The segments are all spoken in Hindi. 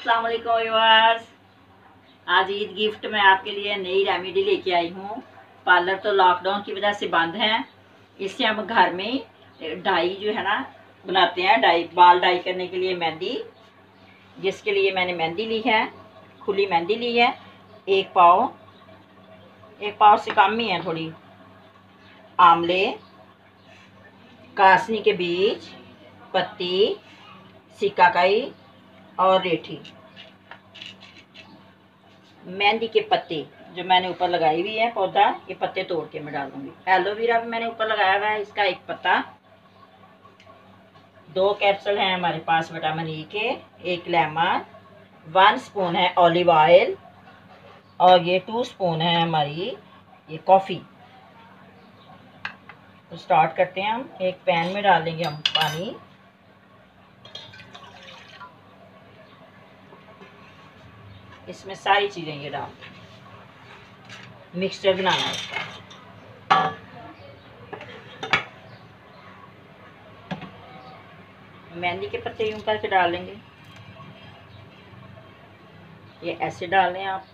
अस्सलाम वालेकुम व्यूअर्स आज ईद गिफ्ट में आपके लिए नई रेमेडी लेके आई हूँ। पार्लर तो लॉकडाउन की वजह से बंद है। इससे हम घर में डाई जो है ना, बनाते हैं, डाई, बाल डाई करने के लिए मेहंदी। जिसके लिए मैंने मेहंदी ली है, खुली मेहंदी ली है। एक पाव एक पाव से कम ही है थोड़ी। आमले, कासनी के बीज, पत्ती सिक्काकाई और रेठी। मेहंदी के पत्ते जो मैंने ऊपर लगाई हुई है, पौधा, ये पत्ते तोड़ के मैं डालूँगी एलोवेरा भी मैंने ऊपर लगाया हुआ है, इसका एक पत्ता। दो कैप्सूल हैं हमारे पास विटामिन ई के, एक लेमन वन स्पून है ऑलिव ऑयल और ये टू स्पून है हमारी, ये कॉफ़ी तो स्टार्ट करते हैं हम, एक पैन में डालेंगे हम पानी। इसमें सारी चीज़ें ये डाल। मिक्सचर बनाना है इसका। मेहंदी के पत्ते यूँ करके डाल लेंगे ये ऐसे डाल लें आप।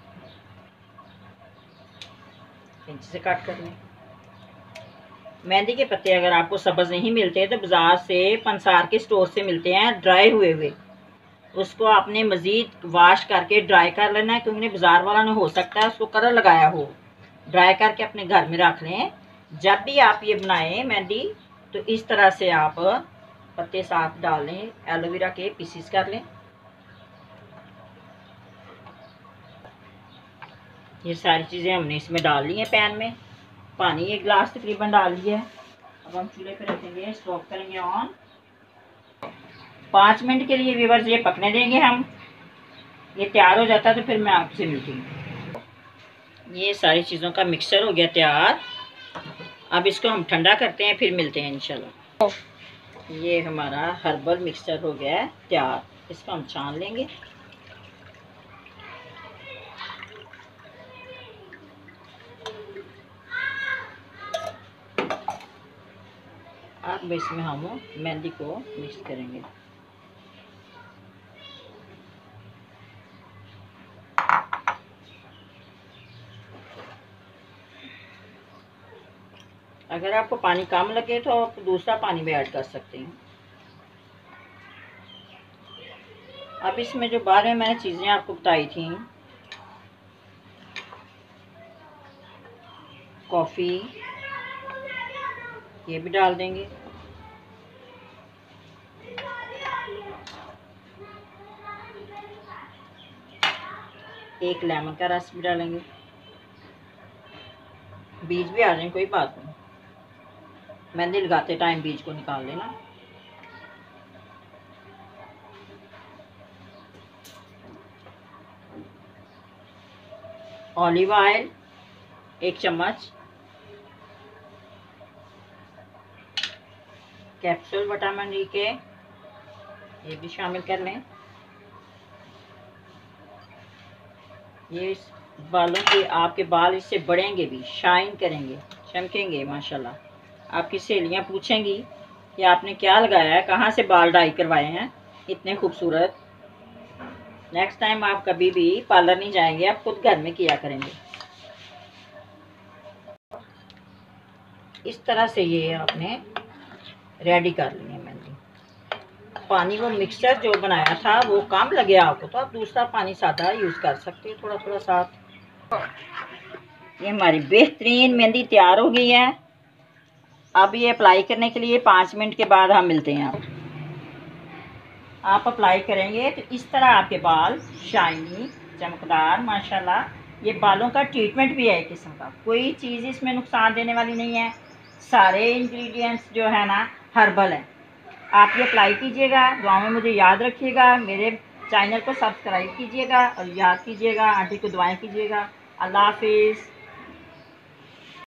इंच से काट कर लें मेहंदी के पत्ते अगर आपको सब्ज़ नहीं मिलते तो बाज़ार से, पंसार के स्टोर से मिलते हैं, ड्राई हुए हुए। उसको आपने मज़ीद वाश करके ड्राई कर लेना है, क्योंकि बाज़ार वाला ने हो सकता है, उसको कलर लगाया हो। ड्राई करके अपने घर में रख लें। जब भी आप ये बनाएँ मेहंदी तो इस तरह से आप पत्ते साफ़ डाल लें, एलोवेरा के पीसीस कर लें। ये सारी चीज़ें हमने इसमें डाल ली हैं पैन में। पानी एक गिलास तकरीबन डाल लिया है। अब हम चूल्हे पे रखेंगे स्टॉप करेंगे ऑन पाँच मिनट के लिए व्यूवर्स ये पकने देंगे हम। ये तैयार हो जाता है तो फिर मैं आपसे मिलती हूँ। ये सारी चीज़ों का मिक्सचर हो गया तैयार। अब इसको हम ठंडा करते हैं, फिर मिलते हैं इंशाल्लाह। ये हमारा हर्बल मिक्सचर हो गया है, तैयार। इसको हम छान लेंगे। अब इसमें हम मेहंदी को मिक्स करेंगे। अगर आपको पानी कम लगे तो आप दूसरा पानी भी ऐड कर सकते हैं। अब इसमें जो बारह मैंने चीज़ें आपको बताई थी, कॉफ़ी, ये भी डाल देंगे। एक लेमन का रस भी डालेंगे। बीज भी आ जाए कोई बात नहीं। मेहंदी लगाते टाइम बीज को निकाल लेना। ऑलिव ऑयल एक चम्मच। कैप्सूल विटामिन डी के, ये भी शामिल कर लें। ये बालों के, आपके बाल इससे बढ़ेंगे भी शाइन करेंगे, चमकेंगे, माशाल्लाह। आपकी सहेलियाँ पूछेंगी कि आपने क्या लगाया है, कहाँ से बाल डाई करवाए हैं, इतने खूबसूरत। नेक्स्ट टाइम आप कभी भी पार्लर नहीं जाएँगे, आप खुद घर में किया करेंगे। इस तरह से ये आपने रेडी कर लिए पानी वो मिक्सचर जो बनाया था, वो काम लगे आपको तो आप दूसरा पानी सादा यूज़ कर सकते हो थोड़ा थोड़ा साथ। ये हमारी बेहतरीन मेहंदी तैयार हो गई है। अब ये अप्लाई करने के लिए पाँच मिनट के बाद हम मिलते हैं आप। अप्लाई करेंगे तो इस तरह आपके बाल शाइनी चमकदार, माशाल्लाह, ये बालों का ट्रीटमेंट भी है एक किस्म का। कोई चीज़ इसमें नुकसान देने वाली नहीं है। सारे इंग्रेडिएंट्स जो है ना हर्बल है। आप ये अप्लाई कीजिएगा दुआ में मुझे याद रखिएगा, मेरे चैनल को सब्सक्राइब कीजिएगा और याद कीजिएगा, आंटी को दुआएँ कीजिएगा। अल्लाह हाफिज़।